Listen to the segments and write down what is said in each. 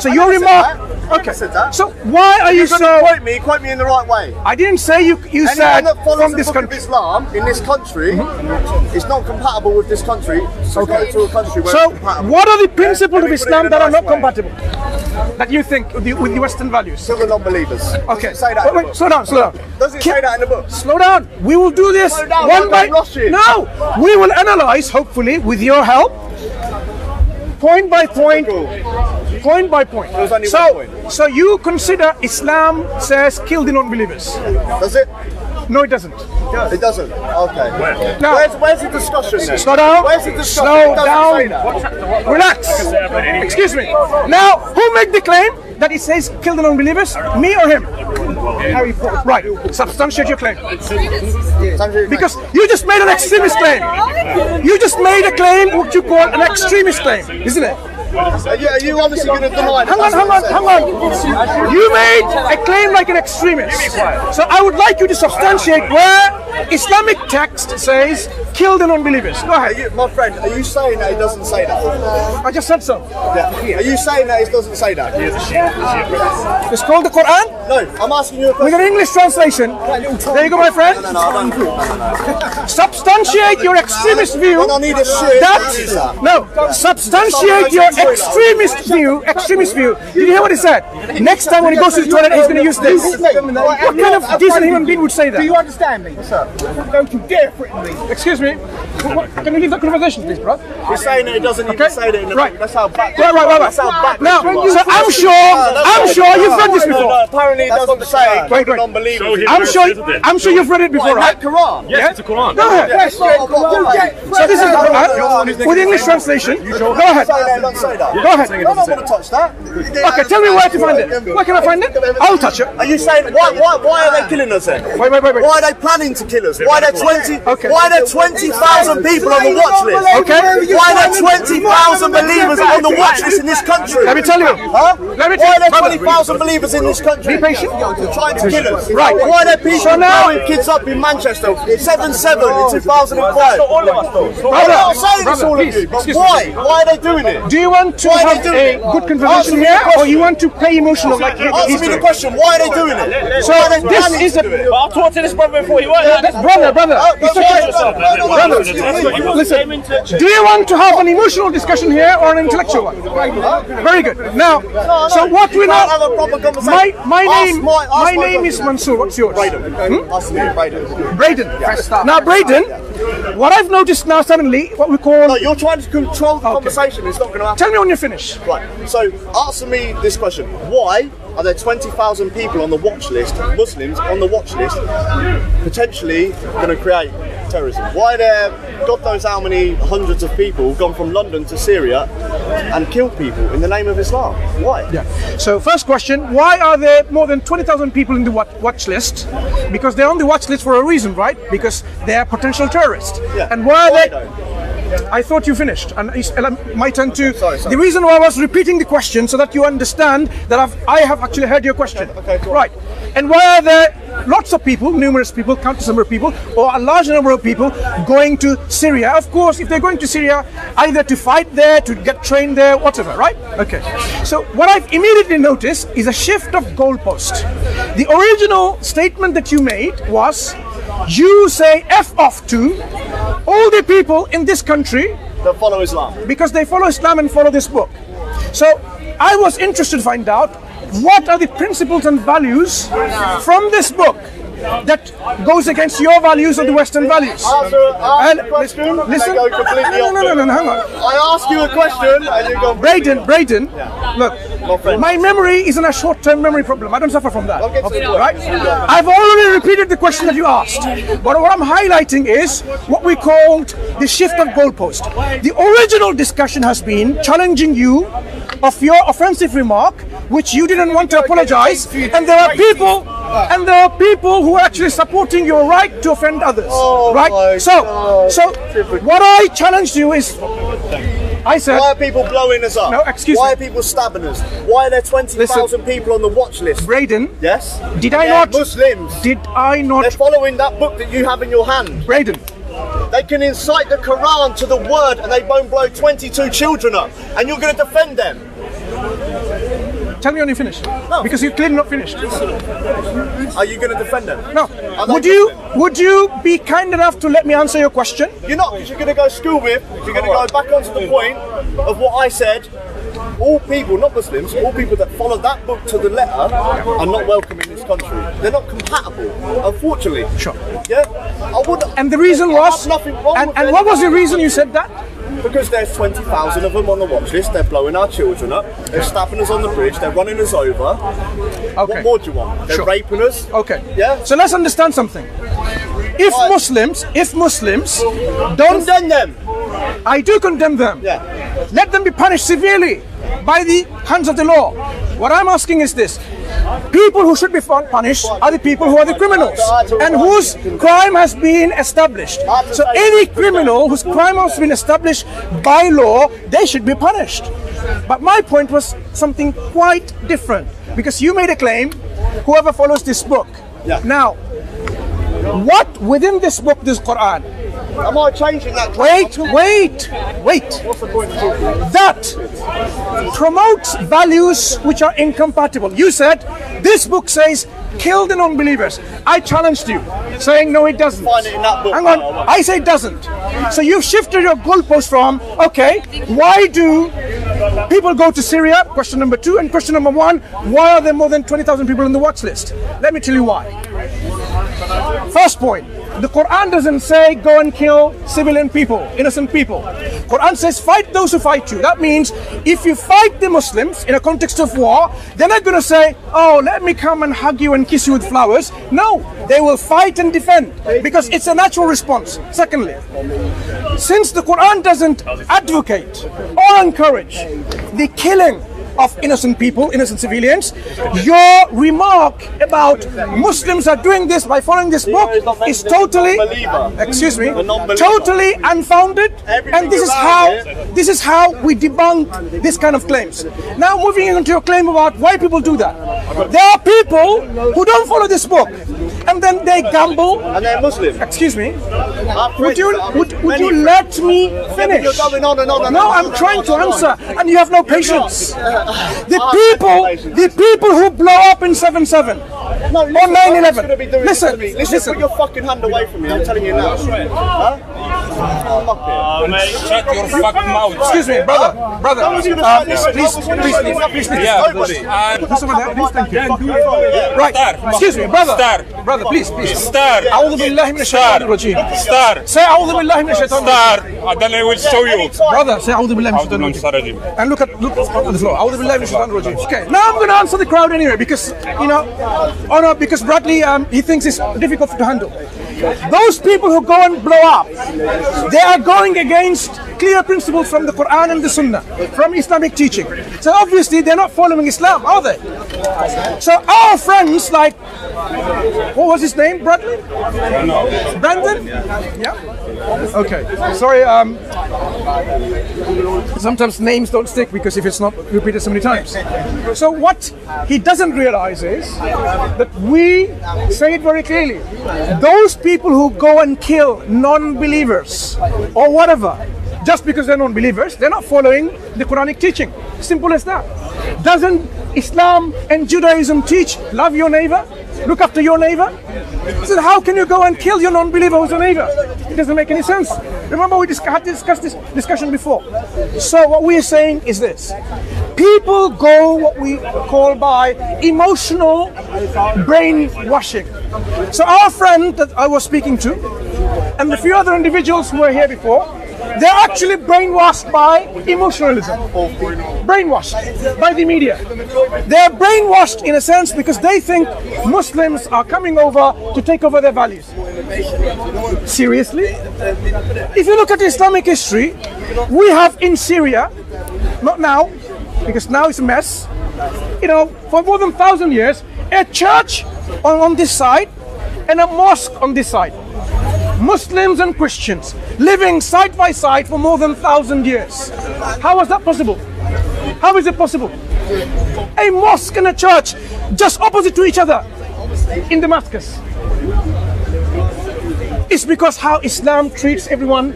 So I your remark. that. I never Okay. said that. So why are you to so? quote me, quote me in the right way. I didn't say you. You Anyone said that follows from the this country. of Islam in this country mm-hmm. is not compatible with this country. So go to a country where So, it's what are the principles let of me put it Islam that are not way. compatible? That you think with the, with the Western values? To the non-believers. Okay. Say that Wait, wait, slow down, slow down. Does it say that in the book? Slow down. We will do this down, one by no. We will analyze, hopefully, with your help, point by point, point by point. So, so you consider Islam says kill the non-believers? Does it? No, it doesn't. It doesn't. Okay. No. Where's, where's the discussion then? Slow down. Where's the discussion? Slow It doesn't say that. down. Relax. Excuse me. Now, who made the claim that it says kill the non-believers? Me or him? Harry Potter. Right. Substantiate your claim. Because you just made an extremist claim. You just made a claim what you call an extremist claim, isn't it? Uh, yeah, are you obviously going to deny that? Hang on, hang on, hang on. You made a claim like an extremist. So I would like you to substantiate where Islamic text says kill the non-believers. Go ahead. you, my friend, are you saying that it doesn't say that? I just said so. Yeah. Are you saying that it doesn't say that? It's called the Quran No, I'm asking you a with an English translation. There you go, my friend. No, no, No, no, no. Substantiate your extremist view. I need a shit, I use That that. no, substantiate your extremist view. Extremist view. Did you hear what he said? Next time when he goes to the toilet, he's going to use this. What kind of decent human being would say that? Do you understand me? What's up? Don't you dare threaten me. Excuse me. What- Can you leave that conversation, please, bro? You're saying that he doesn't even Okay. say that in the Right. book. That's how back. Right, right, right, right. That's how back. Now, so I'm sure, I'm sure you've read this before. no, apparently it doesn't say Wait, wait. non-believers. I'm sure, I'm sure you've read it before, In right? that Quran. Yes, it's a Quran. Go ahead. So this is uh, with English translation. Go ahead. Say that, don't say that. Go ahead. I don't want to touch that. Okay, tell me where to find it. Where can I find it? I'll touch it. Are you saying why? Why? Why are they killing us then? Wait, wait, wait, wait. Why are they planning to kill us? Why are there twenty? Okay. Why are there twenty thousand people on the watch list? Okay. Why are there twenty thousand believers on the watch list in this country? Let me tell you. Huh? Let me Why tell are there twenty thousand believers in this country? Be patient. Trying to kill us. Right. Why are there people So now- blowing kids up in Manchester? Seven seven in two thousand and five. I'm not saying it's all of you, but why? Why are they doing it? Do you want to Why have a it? good conversation here, or you want to play emotional like he- Answer me the question. Why are they doing it? So Why this is to a do it? But I talked to this brother before. He weren't brother, brother. Oh, it's okay. Brother, listen. Do you want to have an emotional discussion here or an intellectual one? Very good. Now, so what we You can't have a know. proper conversation. My my name my- ask my my name is. Mansoor. What's yours? Braden. Ask me, Braden. Braden. Now, Braden, what I've noticed now suddenly, what we call. No, you're trying to control the conversation. It's not going to happen. Tell me when you're finished. Right. So, answer me this question: Why are there 20,000 people on the watch list, Muslims on the watch list, potentially going to create terrorism? Why there, God knows how many hundreds of people gone from London to Syria and killed people in the name of Islam? Why? Yeah. So first question: Why are there more than twenty thousand people in the watch, watch list? Because they're on the watch list for a reason, right? Because they are potential terrorists. Yeah. And why are Why they? though? I thought you finished, and it's uh, my turn to. Sorry, sorry. The reason why I was repeating the question so that you understand that I've, I have actually heard your question. Okay, on. Right. And why are there lots of people, numerous people, countless number of people, or a large number of people going to Syria? Of course, if they're going to Syria, either to fight there, to get trained there, whatever, right? Okay. So what I've immediately noticed is a shift of goalpost. The original statement that you made was, you say F off to all the people in this country That follow Islam. because they follow Islam and follow this book. So I was interested to find out what are the principles and values from this book that goes against your values or the Western values. Answer, And question, listen, listen. and they go completely no, no, no, no, no, hang on. I ask you a question, and you go. Braden, Braden, look, my memory isn't a short-term memory problem. I don't suffer from that. I'll get to the point. Right? I've already repeated the question that you asked. But what I'm highlighting is what we called the shift of goalpost. The original discussion has been challenging you of your offensive remark, which you didn't want to apologize, and there are people and there are people who are actually supporting your right to offend others. Oh right? So God. so what I challenged you is I said Why are people blowing us up? No, excuse Why me. are people stabbing us? Why are there 20,000 people on the watch list? Braden, Yes? Did I not- Muslims. did I not They're following that book that you have in your hand. Braden, They can incite the Quran to the word and they won't blow 22 children up. And you're going to defend them. Tell me when you finish. Oh. Because you're clearly not finished. Are you going to defend them? No. Would you would you be kind enough to let me answer your question? You're not, because you're going to go school with, you're going to go back onto the point of what I said. All people, not Muslims, all people that follow that book to the letter are not welcome in this country. They're not compatible, unfortunately. Sure. Yeah? I would And the reason was, nothing wrong and, with and what was the reason you said that? Because there's 20,000 of them on the watch list, they're blowing our children up, they're stabbing us on the bridge, they're running us over. Okay. What more do you want? They're Sure. raping us. Okay. Yeah? So let's understand something. If. Muslims, if Muslims don't, Condemn them. I do condemn them. Yeah. Let them be punished severely by the hands of the law. What I'm asking is this. People who should be punished are the people who are the criminals and whose crime has been established. So any criminal whose crime has been established by law, they should be punished. But my point was something quite different because you made a claim, whoever follows this book. Yeah. Now, what within this book, this Quran, Am I changing that? Wait, wait, wait. What's the point? That promotes values which are incompatible. You said this book says kill the non-believers. I challenged you, saying no, it doesn't. Find it in that book. Hang on, I say it doesn't. So you've shifted your goalpost from okay, why do people go to Syria? Question number two, and question number one, why are there more than twenty thousand people on the watch list? Let me tell you why. First point, the Quran doesn't say go and kill civilian people, innocent people. Quran says fight those who fight you. That means if you fight the Muslims in a context of war, they're not going to say, oh, let me come and hug you and kiss you with flowers. No, they will fight and defend because it's a natural response. Secondly, since the Quran doesn't advocate or encourage the killing of innocent people, innocent civilians, your remark about Muslims are doing this by following this book is not is meant to be totally, excuse me, totally unfounded. And this is how this is how we debunk this kind of claims. Now moving into your claim about why people do that. There are people who don't follow this book, and then they gamble. And they're Muslim. Excuse me. Would you would, would you let me finish? you're going on and on no, I'm trying to answer, and you have no patience. The people, the people who blow up in 7-7 No, or listen, I'm 9-11. gonna be doing this Listen, to me. listen, listen. put your fucking hand away from me. I'm telling you now. Huh? Oh, fuck it. Shut your fucking mouth. Excuse me, brother, brother. No one's gonna Uh, say please, this. please, No one's please, gonna please, say please, this. please. Yeah, Nobody. and Put someone there, please, thank you. Yeah. Right, excuse me, brother. Star. Brother, please, please. Star. أعوذ بالله من الشيطان الرجيم. Star. Say أعوذ بالله من الشيطان الرجيم. Star. Then I will show you. Brother, say أعوذ بالله من How to الشيطان know الرجيم. Sarajim. And look at look on the floor. أعوذ بالله من الشيطان الرجيم. Okay, now I'm going to answer the crowd anyway because you know, oh no, because Bradley um, he thinks it's difficult to handle. Those people who go and blow up, they are going against clear principles from the Quran and the Sunnah, from Islamic teaching. So obviously they're not following Islam, are they? So our friends like, what was his name, Bradley? Brandon? Yeah. Okay. Sorry. Um, sometimes names don't stick because if it's not repeated so many times. So what he doesn't realize is that we say it very clearly. Those people who go and kill non-believers or whatever, just because they're non-believers, they're not following the Quranic teaching. Simple as that. Doesn't Islam and Judaism teach love your neighbor? Look after your neighbor? So how can you go and kill your non-believer who's a neighbor? Doesn't make any sense. Remember we dis- had discussed this discussion before. So what we are saying is this. People go what we call by emotional brainwashing. So our friend that I was speaking to and the few other individuals who were here before, they're actually brainwashed by emotionalism. Brainwashed by the media. They're brainwashed in a sense because they think Muslims are coming over to take over their values. Seriously? If you look at Islamic history, we have in Syria, not now, because now it's a mess, you know, for more than thousand years, a church on, on this side and a mosque on this side. Muslims and Christians living side by side for more than thousand years. How was that possible? How is it possible? A mosque and a church just opposite to each other in Damascus. It's because how Islam treats everyone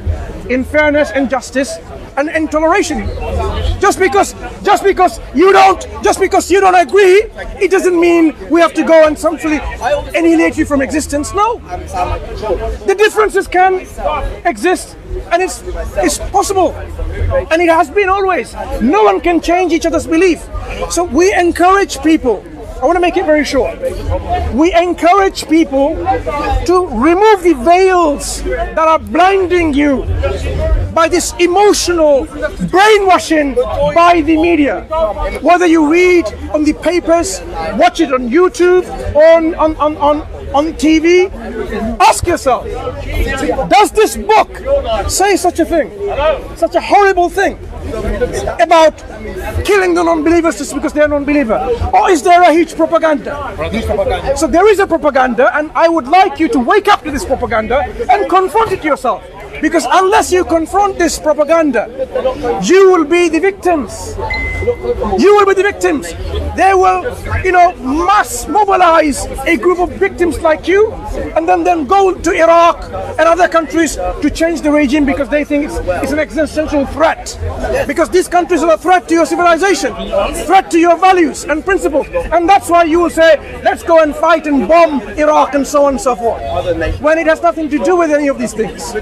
in fairness and justice and intoleration. Just because, just because you don't, just because you don't agree, it doesn't mean we have to go and simply annihilate you from existence. No, the differences can exist, and it's it's possible, and it has been always. No one can change each other's belief, so we encourage people. I want to make it very short. We encourage people to remove the veils that are blinding you by this emotional brainwashing by the media. Whether you read on the papers, watch it on YouTube, on on, on, on, on TV, ask yourself, does this book say such a thing? Such a horrible thing about killing the non-believers just because they're non-believer? Or is there a huge propaganda? So there is a propaganda and I would like you to wake up to this propaganda and confront it yourself. Because unless you confront this propaganda, you will be the victims. You will be the victims. They will, you know, mass mobilize a group of victims like you and then, then go to Iraq and other countries to change the regime because they think it's, it's an existential threat. Because these countries are a threat to your civilization, threat to your values and principles. And that's why you will say, let's go and fight and bomb Iraq and so on and so forth. When it has nothing to do with any of these things.